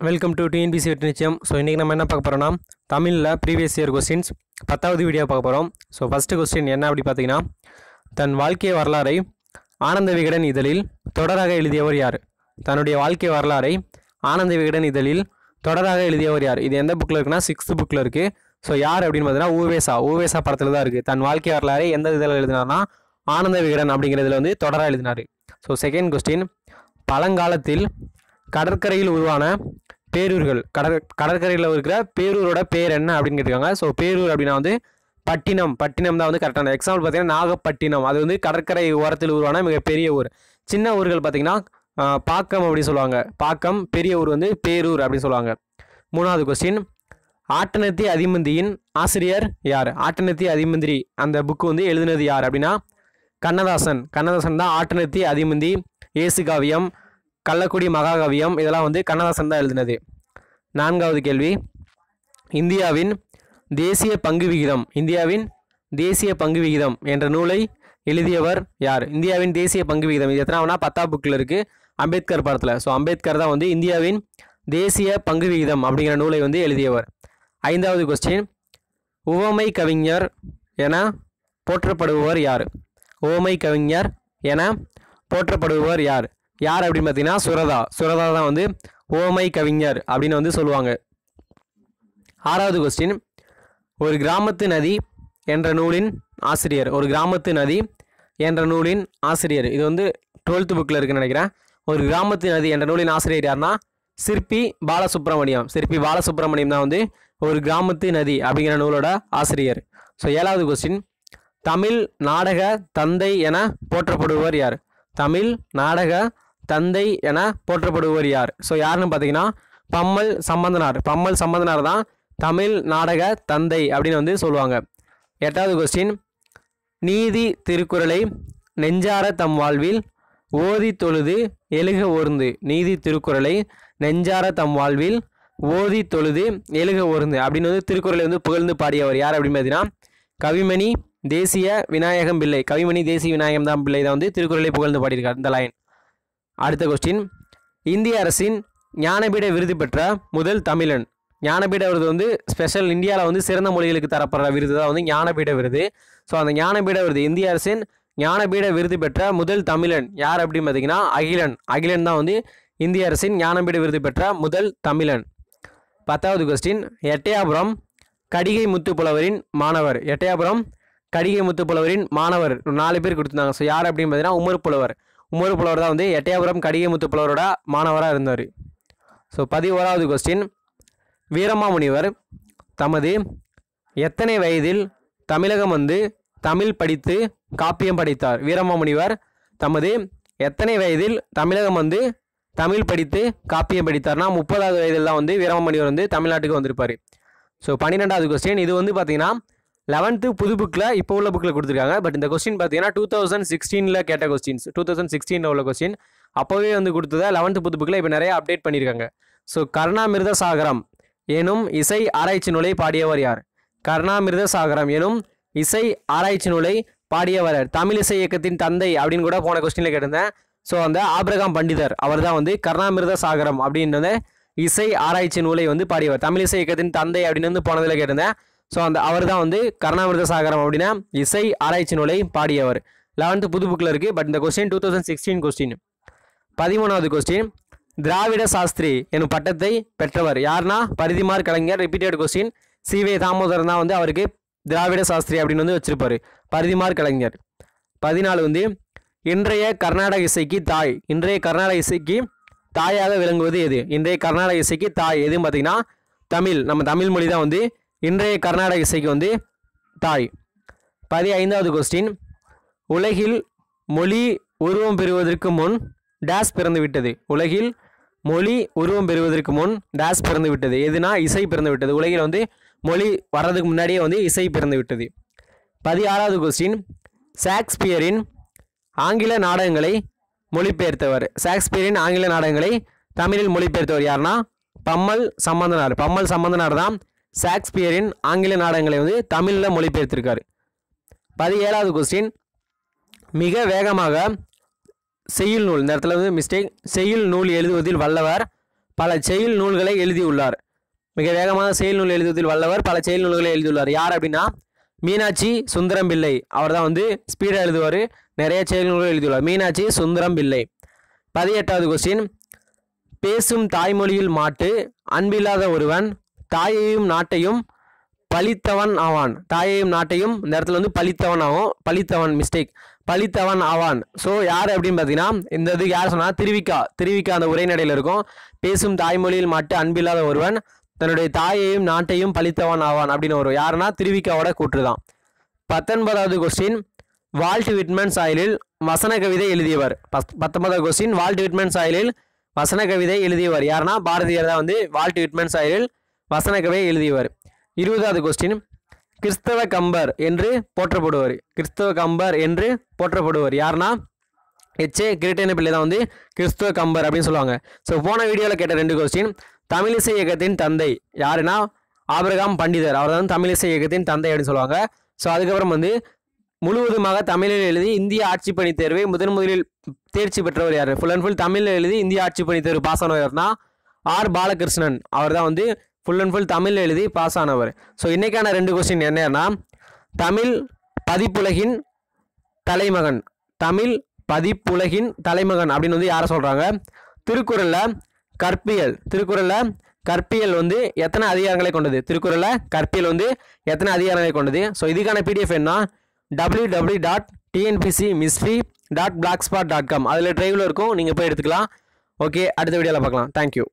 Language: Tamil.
வெல்கம் டு டிஎன்பிசி வெற்றி நிச்சயம் ஸோ இன்றைக்கி நம்ம என்ன பார்க்க போகிறோம்னா தமிழில் ப்ரீவியஸ் இயர் கொஸ்டின்ஸ் பத்தாவது வீடியோ பார்க்க போகிறோம் ஸோ ஃபஸ்ட்டு கொஸ்டின் என்ன அப்படி பார்த்தீங்கன்னா தன் வாழ்க்கை வரலாறை ஆனந்த விகடன் இதழில் தொடராக எழுதியவர் யார்? தன்னுடைய வாழ்க்கை வரலாறை ஆனந்த விகடன் இதழில் தொடராக எழுதியவர் யார்? இது எந்த புக்கில் இருக்குன்னா சிக்ஸ்த் புக்கில் இருக்குது ஸோ யார் அப்படின்னு பார்த்தீங்கன்னா ஊவேசா. ஊவேசா படத்தில் தான் இருக்குது தன் வாழ்க்கை வரலாறை எந்த இதில் எழுதினார்னா ஆனந்த விகடன் அப்படிங்கிறதுல வந்து தொடராக எழுதினார். ஸோ செகண்ட் கொஸ்டின் பழங்காலத்தில் கடற்கரையில் உருவான பேரூர்கள். கடற் கடற்கரையில் இருக்கிற பேரூரோட பேர் என்ன அப்படின்னு கேட்டிருக்காங்க. ஸோ பேரூர் அப்படின்னா வந்து பட்டினம். பட்டினம் தான் வந்து கரெக்டான எக்ஸாம்பிள் பார்த்தீங்கன்னா நாகப்பட்டினம். அது வந்து கடற்கரை ஓரத்தில் உருவான மிகப்பெரிய ஊர். சின்ன ஊர்கள் பார்த்திங்கன்னா பாக்கம் அப்படின்னு சொல்லுவாங்க. பாக்கம் பெரிய ஊர் வந்து பேரூர் அப்படின்னு சொல்லுவாங்க. மூணாவது கொஸ்டின் ஆட்டனத்தி அதிமந்தியின் ஆசிரியர் யார்? ஆட்டனத்தி அதிமந்திரி. அந்த புக்கு வந்து எழுதினது யார் அப்படின்னா கண்ணதாசன். கண்ணதாசன் தான் ஆட்டனத்தி அதிமந்தி ஏசு காவியம் கள்ளக்குடி மகாகவியம். இதெல்லாம் வந்து கண்ணதாசன் தான் எழுதினது. நான்காவது கேள்வி. இந்தியாவின் தேசிய பங்கு விகிதம். இந்தியாவின் தேசிய பங்கு விகிதம் என்ற நூலை எழுதியவர் யார்? இந்தியாவின் தேசிய பங்கு விகிதம். இது எத்தனாவனா பத்தாம் புக்கில் இருக்குது அம்பேத்கர் படத்தில். ஸோ அம்பேத்கர் தான் வந்து இந்தியாவின் தேசிய பங்கு விகிதம் அப்படிங்கிற நூலை வந்து எழுதியவர். ஐந்தாவது கொஸ்டின் உவமை கவிஞர் என போற்றப்படுபவர் யார்? உவமை கவிஞர் என போற்றப்படுபவர் யார்? யார் அப்படின்னு பார்த்தீங்கன்னா சுரதா. சுரதா தான் வந்து ஓமை கவிஞர் அப்படின்னு வந்து சொல்லுவாங்க. ஆறாவது கொஸ்டின் ஒரு கிராமத்து நதி என்ற நூலின் ஆசிரியர். ஒரு கிராமத்து நதி என்ற நூலின் ஆசிரியர். இது வந்து டுவெல்த் புக்கில் இருக்குன்னு நினைக்கிறேன். ஒரு கிராமத்து நதி என்ற நூலின் ஆசிரியர் யாருன்னா சிற்பி பாலசுப்ரமணியம். சிற்பி பாலசுப்ரமணியம் தான் வந்து ஒரு கிராமத்து நதி அப்படிங்கிற நூலோட ஆசிரியர். ஸோ ஏழாவது கொஸ்டின் தமிழ் நாடக தந்தை என போற்றப்படுபவர் யார்? தமிழ் நாடக தந்தை என போற்றப்படுபவர் யார்? ஸோ யாருன்னு பார்த்தீங்கன்னா பம்மல் சம்பந்தனார். பம்மல் சம்பந்தனார் தான் தமிழ் நாடக தந்தை அப்படின்னு வந்து சொல்லுவாங்க. எட்டாவது கொஸ்டின் நீதி திருக்குறளை நெஞ்சார தம் வாழ்வில் ஓதி தொழுது எழுக ஒருந்து நீதி திருக்குறளை நெஞ்சார தம் வாழ்வில் ஓதி தொழுது எழுக ஒருந்து அப்படின்னு வந்து திருக்குறளை வந்து புகழ்ந்து பாடியவர் யார் அப்படின்னு பார்த்தீங்கன்னா கவிமணி தேசிய விநாயகம் பிள்ளை. கவிமணி தேசிய விநாயகம் தான் பிள்ளை. தான் வந்து திருக்குறளை புகழ்ந்து பாடியிருக்கார். இந்த லைன் அடுத்த கொஸ்டின் இந்திய அரசின் ஞானபீட விருது பெற்ற முதல் தமிழன். ஞானபீட விருது வந்து ஸ்பெஷல் இந்தியாவில் வந்து சிறந்த மொழிகளுக்கு தரப்படுற விருது தான் வந்து ஞானபீட விருது. ஸோ அந்த ஞானபீட விருது இந்திய அரசின் ஞானபீட விருது பெற்ற முதல் தமிழன் யார் அப்படின்னு பார்த்தீங்கன்னா அகிலன். அகிலன் தான் வந்து இந்திய அரசின் ஞானபீட விருது பெற்ற முதல் தமிழன். பத்தாவது கொஸ்டின் எட்டயாபுரம் கடிகை முத்து புலவரின் மாணவர். எட்டயாபுரம் கடிகை முத்து புலவரின் மாணவர். ஒரு நாலு பேர் கொடுத்துருந்தாங்க. ஸோ யார் அப்படின்னு பார்த்தீங்கன்னா உமர் புலவர். உமர் புலவர் தான் வந்து எட்டயபுரம் கடிகைமுத்து புலவரோட மாணவராக இருந்தார். ஸோ பதிவோராவது கொஸ்டின் வீரமாமுனிவர் தமது எத்தனை வயதில் தமிழகம் வந்து தமிழ் படித்து காப்பியம் படித்தார்? வீரமாமுனிவர் தமது எத்தனை வயதில் தமிழகம் வந்து தமிழ் படித்து காப்பியம் படித்தார்னா முப்பதாவது வயதில் தான் வந்து வீரமாமுனிவர் வந்து தமிழ்நாட்டுக்கு வந்திருப்பார். ஸோ பன்னிரெண்டாவது கொஸ்டின் இது வந்து பார்த்திங்கன்னா லெவன்த்து புது புக்கில் இப்போ உள்ள புக்கில் கொடுத்துருக்காங்க. பட் இந்த கொஸ்டின் பார்த்தீங்கன்னா டூ தௌசண்ட் சிக்ஸ்டீனில் கேட்ட கொஸ்டின்ஸ் டூ தௌசண்ட் சிக்ஸ்டீனில் உள்ள கொஸ்டின் அப்போவே வந்து கொடுத்ததை லெவன்த்து புது புக்கில் இப்போ நிறைய அப்டேட் பண்ணியிருக்காங்க ஸோ கருணாமிர்த சாகரம் எனும் இசை ஆராய்ச்சி நூலை பாடியவர் யார்? கருணாமிர்த சாகரம் எனும் இசை ஆராய்ச்சி நூலை பாடியவர் தமிழ் இசை இயக்கத்தின் தந்தை அப்படின்னு கூட போன கொஸ்டினில் கேட்டிருந்தேன். ஸோ அந்த ஆபிரகாம் பண்டிதர் அவர் தான் வந்து கருணாமிர்த சாகரம் அப்படின்றத இசை ஆராய்ச்சி நூலை வந்து பாடியவர். தமிழ் இசை இயக்கத்தின் தந்தை அப்படின்னு வந்து போனதில் கேட்டிருந்தேன். ஸோ அந்த அவர் தான் வந்து கருணாமிர்த சாகரம் அப்படின்னா இசை ஆராய்ச்சி நூலை பாடியவர். லெவன்த்து புது புக்கில் இருக்குது பட் இந்த question two thousand sixteen question பதிமூணாவது கொஸ்டின் திராவிட சாஸ்திரி எனும் பட்டத்தை பெற்றவர் யாருன்னா பரிதிமார் கலைஞர் ரிப்பீட்டட் கொஸ்டின் சிவே தாமோதரன் தான் வந்து அவருக்கு திராவிட சாஸ்திரி அப்படின்னு வந்து வச்சிருப்பார். பரிதிமார் கலைஞர். பதினாலு வந்து இன்றைய கர்நாடக இசைக்கு தாய். இன்றைய கர்நாடக இசைக்கு தாயாக விளங்குவது எது? இன்றைய கர்நாடக இசைக்கு தாய் எதுன்னு பார்த்தீங்கன்னா தமிழ். நம்ம தமிழ் மொழி தான் வந்து இன்றைய கர்நாடக இசைக்கு வந்து தாய். பதி ஐந்தாவது கொஸ்டின் உலகில் மொழி உருவம் பெறுவதற்கு முன் டேஸ் பிறந்துவிட்டது உலகில் மொழி உருவம் பெறுவதற்கு முன் டேஸ் பிறந்து விட்டது. எதுனா இசை பிறந்து விட்டது. உலகில் வந்து மொழி வர்றதுக்கு முன்னாடியே வந்து இசை பிறந்து விட்டது. பதினாறாவது கொஸ்டின் ஷேக்ஸ்பியரின் ஆங்கில நாடகங்களை மொழிபெயர்த்தவர். ஷேக்ஸ்பியரின் ஆங்கில நாடகங்களை தமிழில் மொழிபெயர்த்தவர் யாருன்னா பம்மல் சம்பந்தனார். பம்மல் சம்பந்தனார் தான் ஷேக்ஸ்பியரின் ஆங்கில நாடகங்களை வந்து தமிழில் மொழிபெயர்த்திருக்காரு. பதினேழாவது கொஸ்டின் மிக வேகமாக செய்யுள் நூல். இந்த இடத்துல வந்து மிஸ்டேக் செய்யுள் நூல் எழுதுவதில் வல்லவர் பல செயல் நூல்களை எழுதியுள்ளார். மிக வேகமாக செயல் நூல் எழுதுவதில் வல்லவர் பல செயல் நூல்களை எழுதியுள்ளார். யார் அப்படின்னா மீனாட்சி சுந்தரம் பிள்ளை அவர் தான் வந்து ஸ்பீடாக எழுதுவார். நிறைய செயல் நூல்கள் எழுதியுள்ளார். மீனாட்சி சுந்தரம் பிள்ளை பதினெட்டாவது கொஸ்டின் பேசும் தாய்மொழியில் மாட்டு அன்பில்லாத ஒருவன் தாயையும் நாட்டையும் பழித்தவன் ஆவான். தாயையும் நாட்டையும் இந்த இடத்துல வந்து பழித்தவன் ஆகும். பழித்தவன் மிஸ்டேக் பழித்தவன் ஆவான். ஸோ யார் அப்படின்னு பார்த்தீங்கன்னா இந்த இது யார் சொன்னால் திருவிக்கா. திருவிக்கா அந்த உரைநடையில் இருக்கும். பேசும் தாய்மொழியில் மட்டும் அன்பில்லாத ஒருவன் தன்னுடைய தாயையும் நாட்டையும் பழித்தவன் ஆவான் அப்படின்னு வரும். யாருன்னா திருவிக்காவோட கூற்று தான் பத்தொன்பதாவது கொஸ்டின் வால்ட் விட்மன் சாயலில் வசன கவிதை எழுதியவர். பத்தொன்பதாவது கொஸ்டின் வால்ட் விட்மன் சாயலில் வசன கவிதை எழுதியவர். யாருன்னா பாரதியார் தான் வந்து வால்ட் விட்மன் சாயலில் வசனக்கவே எழுதியவர். இருபதாவது கொஸ்டின் கிறிஸ்தவ கம்பர் என்று போற்றப்படுவர். கிறிஸ்தவ கம்பர் என்று போற்றப்படுவர். யாருன்னா எச்ஏ கிரீட்டன பிள்ளை தான் வந்து கிறிஸ்துவ கம்பர் அப்படின்னு சொல்லுவாங்க. ஸோ போன வீடியோவில் கேட்ட ரெண்டு கொஸ்டின் தமிழிசை இயக்கத்தின் தந்தை யாருன்னா? ஆபிரகாம் பண்டிதர். அவர் தான் தமிழிசை இயக்கத்தின் தந்தை அப்படின்னு சொல்லுவாங்க. ஸோ அதுக்கப்புறம் வந்து முழுவதுமாக தமிழில் எழுதி இந்திய ஆட்சி பணி தேர்வை முதன் முதலில் தேர்ச்சி பெற்றவர் யார்? ஃபுல் அண்ட் ஃபுல் தமிழில் எழுதி இந்திய ஆட்சி பணி தேர்வு பாஸ் ஆனவர் ஆர். பாலகிருஷ்ணன். அவர் தான் வந்து ஃபுல் அண்ட் ஃபுல் தமிழில் எழுதி பாஸ் ஆனவர். ஸோ இன்றைக்கான ரெண்டு கொஸ்டின் என்னன்னா தமிழ் பதிப்புலகின் தலைமகன் தமிழ் பதிப்புலகின் தலைமகன் அப்படின்னு வந்து யாரை சொல்கிறாங்க திருக்குறளில் கற்பியல். திருக்குறளில் கற்பியல் வந்து எத்தனை அதிகாரங்களை கொண்டது? திருக்குறளில் கற்பியல் வந்து எத்தனை அதிகாரங்களை கொண்டது? ஸோ இதுக்கான பிடிஎஃப் என்ன? W W dot TNPSC mystery dot blogspot dot com அதில் ட்ரைவில் இருக்கும். நீங்கள் போய் எடுத்துக்கலாம். ஓகே அடுத்த வீடியோவில் பார்க்கலாம். தேங்க்யூ